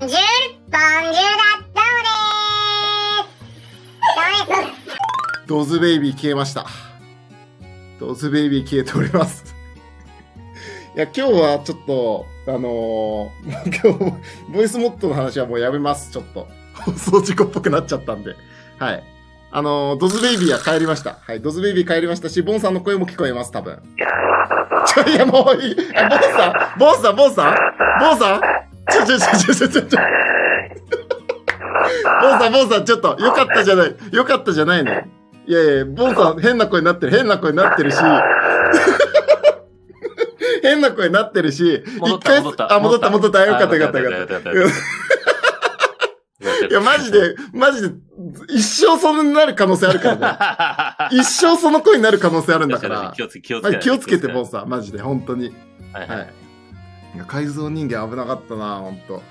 ジュールボンジュールですドズベイビー消えましたドズベイビー消えておりますいや、今日はちょっと、あのー、今日、ボイスモッドの話はもうやめます、ちょっと。放送事故っぽくなっちゃったんで。はい。あのー、ドズベイビーは帰りました。はい、ドズベイビー帰りましたし、ボンさんの声も聞こえます、多分。ちょ、いや、もういい。ボンさんボンさんボンさんボンさんちょ、ちょ、ちょ、ちょ、ちょ、ちょ。ボンさん、ボンさん、ちょっと、よかったじゃない。よかったじゃないの。いやいや、ボンさん、変な声になってる、変な声になってるし。変な声になってるし、戻った一回戻ったあ、戻った、戻った。よかった、よかった、よかった。いや、マジで、マジで、一生そになる可能性あるからね。一生その声になる可能性あるんだから。気をつけ、気をつけ。マジ気をつけて、ボンささん。マジで、本当に。はい改造人間危なかったな、本当。